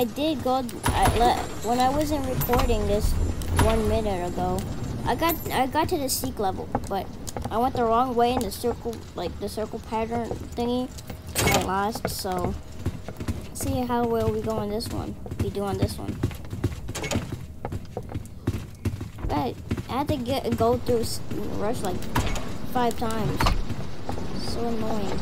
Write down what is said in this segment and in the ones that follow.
I did go, I let, when I wasn't recording this one minute ago, I got I got to the seek level, but I went the wrong way in the circle, like the circle pattern thingy, I lost, so see how well we go on this one, we do on this one. But I had to get go through rush like five times. So annoying.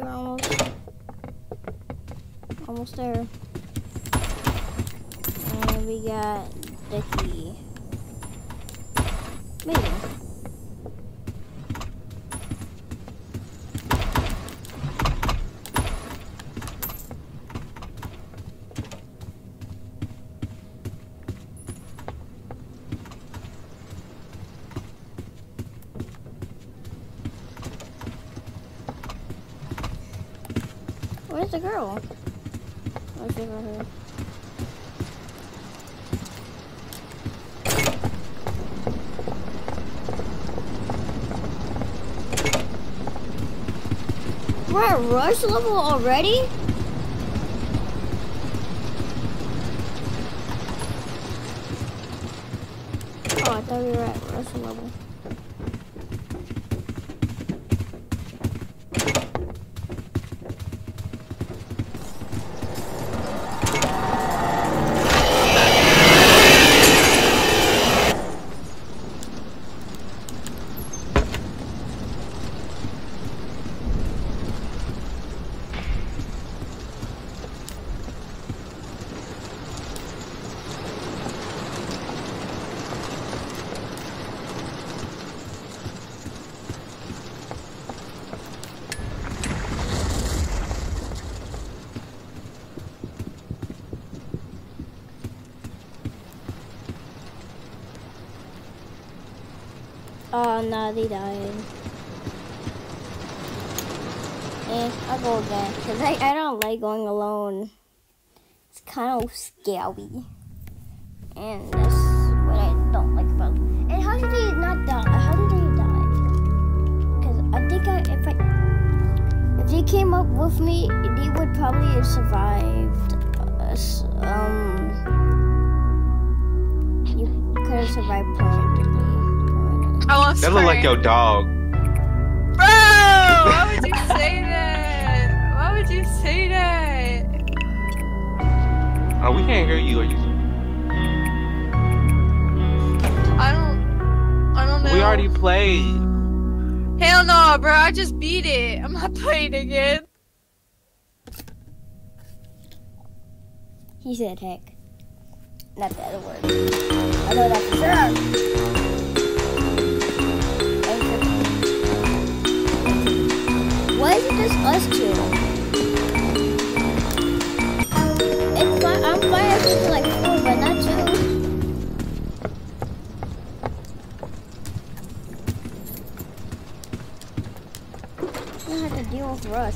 Okay, we're almost almost there. And we got the key. Maybe. Where's the girl? We're at rush level already? Oh, I thought we were at rush level. Oh no, they died. Eh, I'll go again. Cause I, I don't like going alone. It's kind of scary. And that's what I don't like about And how did they not die? How did they die? Cause I think I, if I, if they came up with me, they would probably have survived. Us. Um, you could have survived. I want That look like your dog. Bro, why would you say that? Why would you say that? Oh, we can't hear you. Are you? I don't. I don't know. We already played. Hell no, bro. I just beat it. I'm not playing again. He said heck. Not the other word. I know that for sure. is us too. It's fine. I'm fine at cooking like four, but not two. You have to deal with Rush.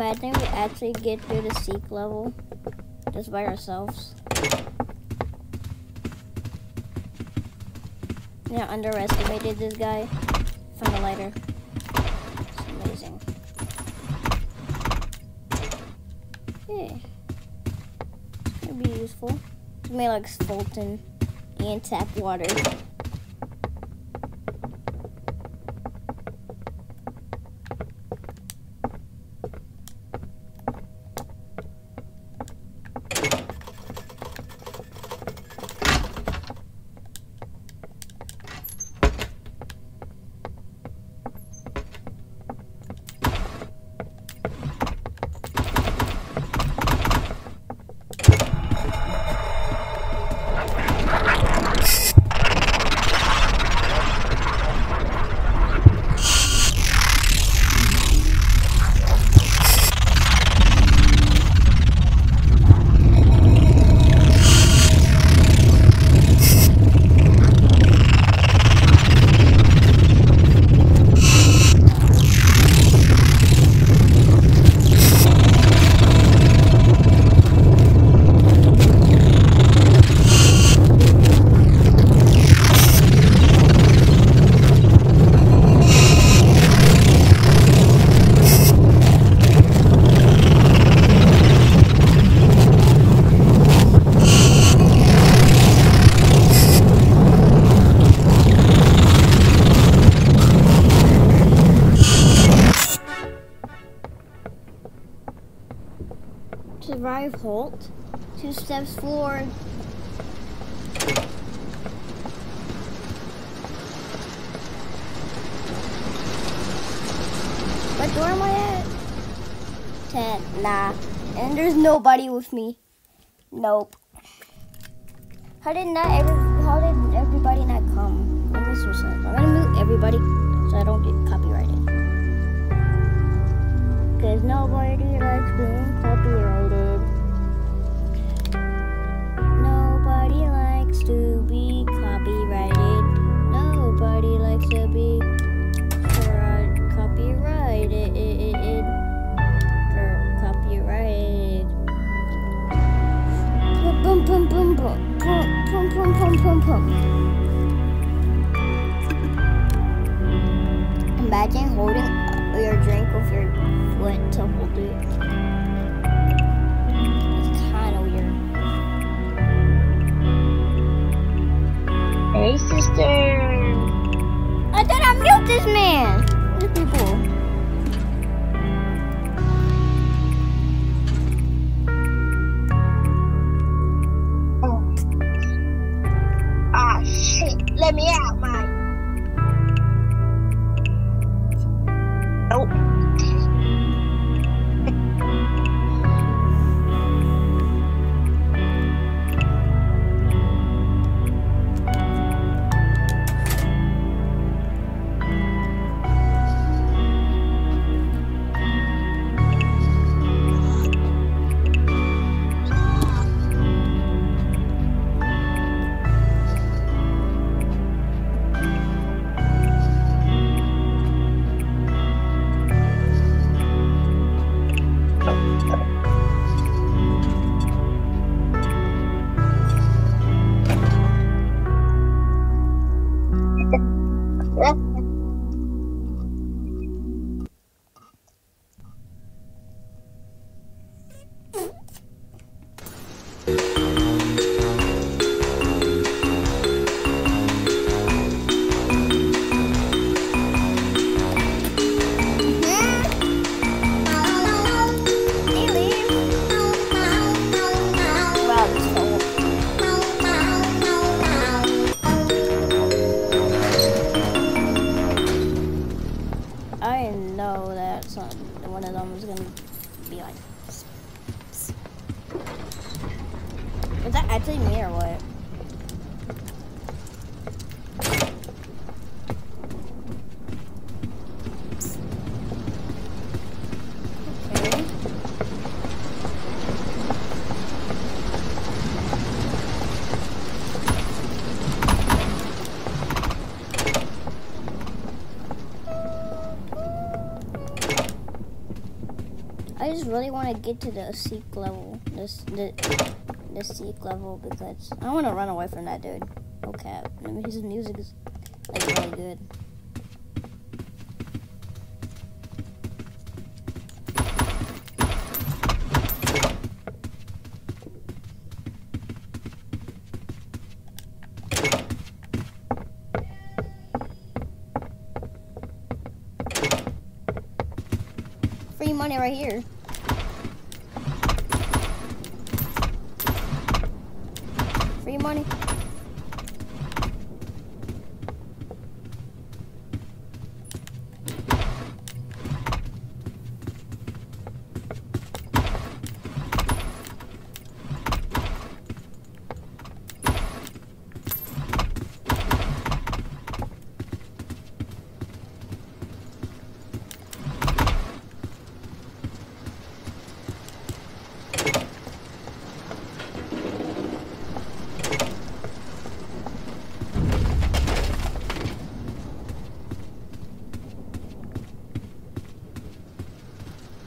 Imagine we actually get through the seek level just by ourselves. Yeah, underestimated this guy. Found a lighter. It's amazing. Yeah. Gonna be useful. It's made like Fulton and tap water. Forward. What door am I at? Ten. Nah. And there's nobody with me. Nope. How did not how did everybody not come? Makes no sense. I'm gonna mute everybody so I don't get copyrighted. Cause nobody likes being copyrighted. Boom, boom. Imagine holding your drink with your foot to hold it. It's kind of weird. Hey, sister. I thought I mute this man. me or what? I just really want to get to the seek level. This the the seek level because I want to run away from that dude. Okay, I mean, his music is like really good. Free money right here. Free money.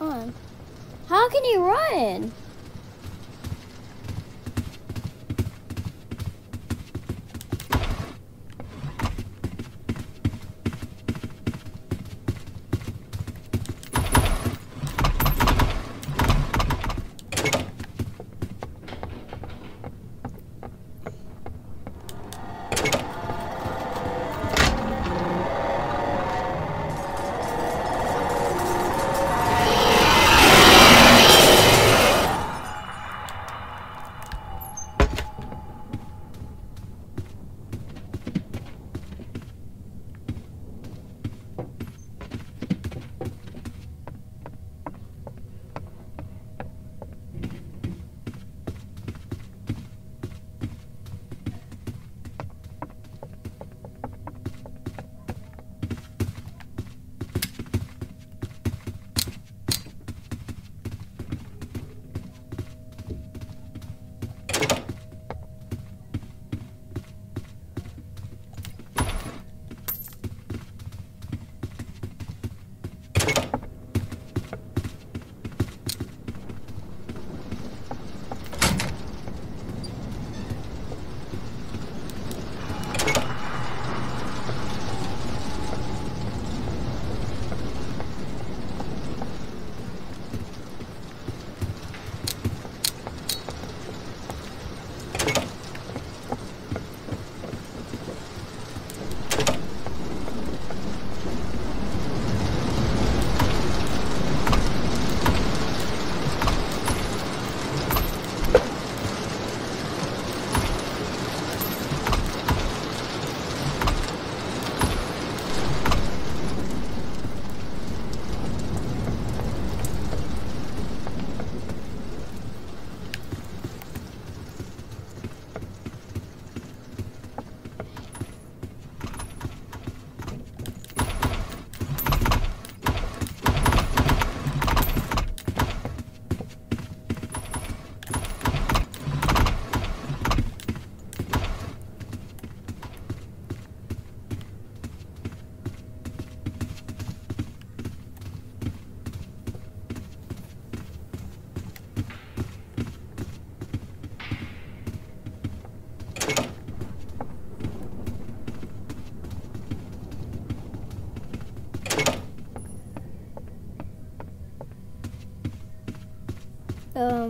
on. How can he run?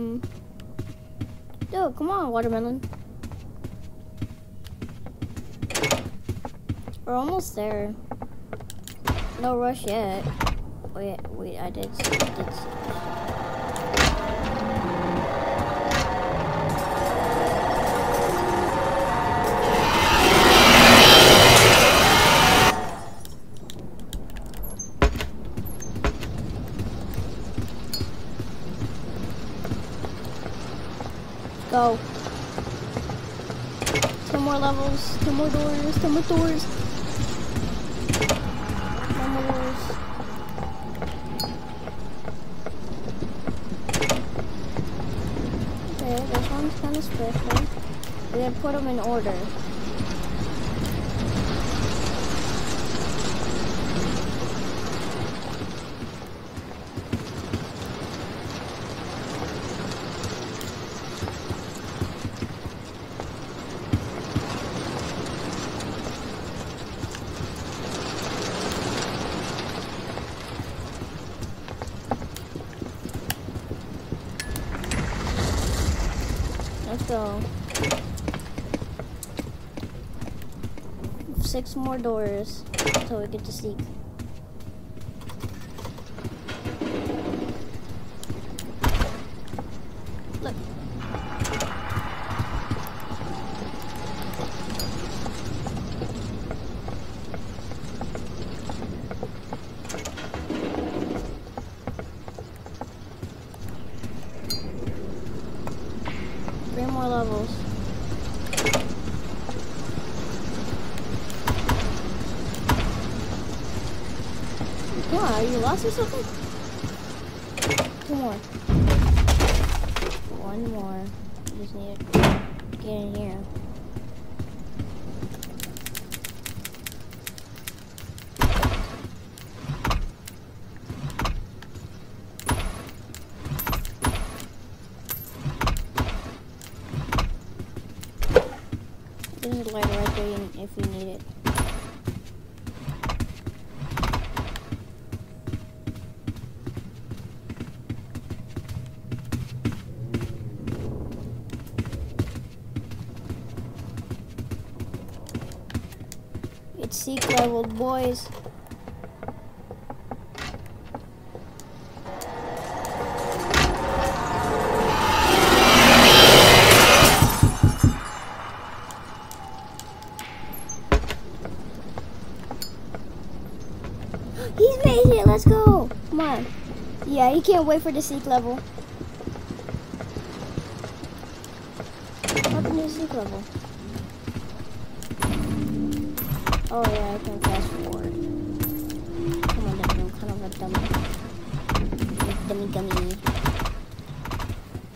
Um. Come on, watermelon. We're almost there. No rush yet. Wait, wait, I did. I did. order. Let's. Six more doors until we get to seek. Come are you lost or something? Two more. One more. Just need to get in here. There's a light right there if you need it. It's leveled, boys. He's made it. Let's go. Come on. Yeah, he can't wait for the seek level. Up in the seek level. Oh yeah, I can fast forward. Come on, Dummy, I'm kind of a dummy. Dummy, dummy.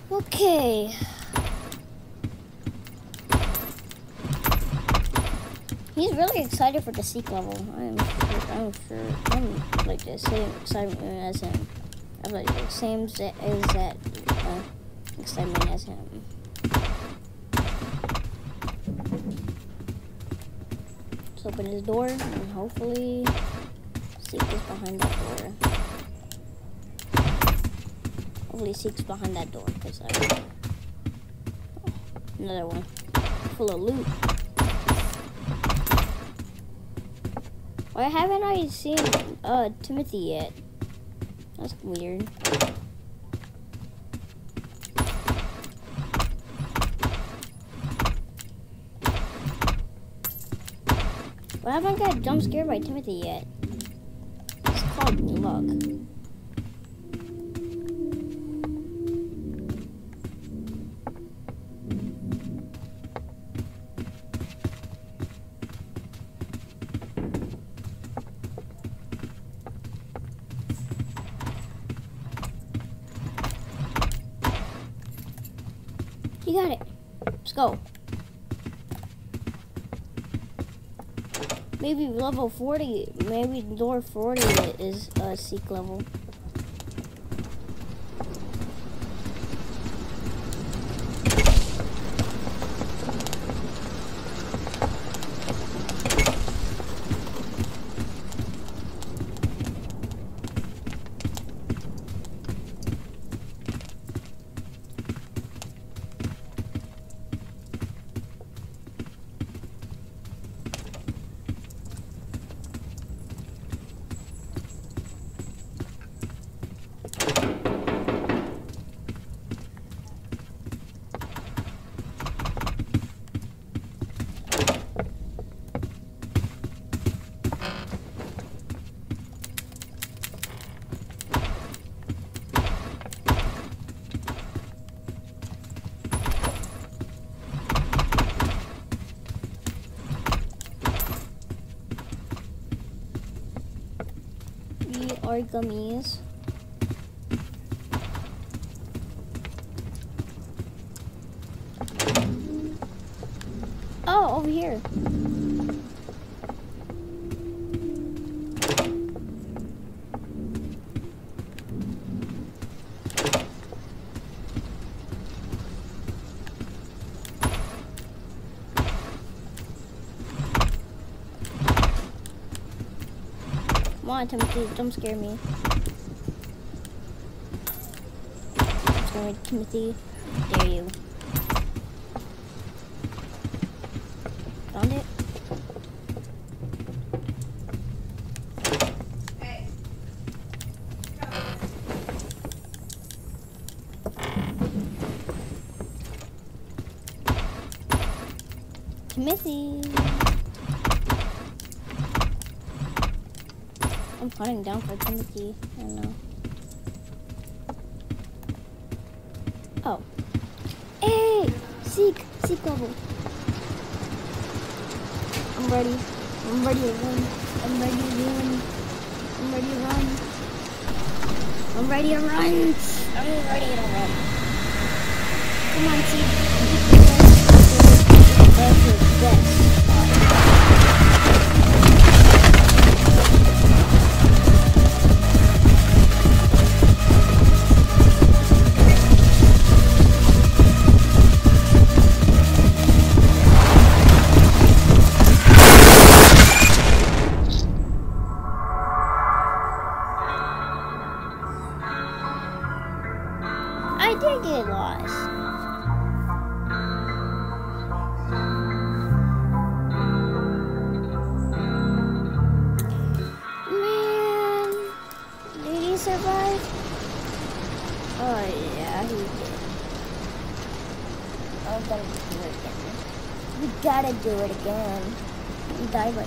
Okay. He's really excited for the seek level. I'm I'm sure, I'm like the same excitement as him. I'm like the same as that uh, excitement as him. Open his door and hopefully Seek is behind that door. Hopefully Seek's behind that door because I. Oh, another one full of loot. Why haven't I seen uh Timothy yet? That's weird. Haven't got jump scared by Timothy yet. It's called luck. You got it. Let's go. Maybe level 40, maybe door 40 is a uh, seek level. We want him to jump scare me. Timothy. Dare you. Found it? Timothy. Hunting down for Timothy. I don't know. Oh. Hey! Seek! Seek level. I'm ready. I'm ready to win. I'm ready to win. I'm ready to run. I'm ready to run. I'm ready to run. Come on, Seek. Your best. Gotta do it again. He died by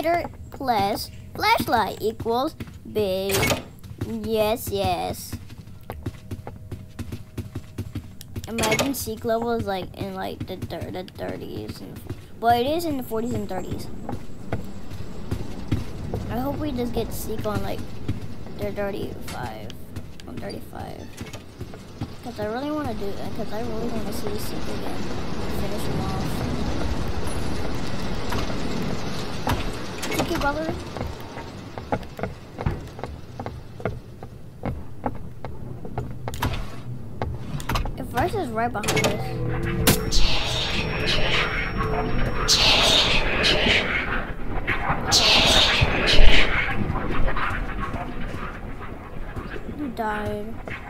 Lighter plus flashlight equals big. Yes, yes. Imagine seek level is like in like the the 30s. And, well, it is in the 40s and 30s. I hope we just get seek on like the 35. On 35. Because I really want to do that. Because I really want to see seek again. You, brother. If Rice is right behind us. Died.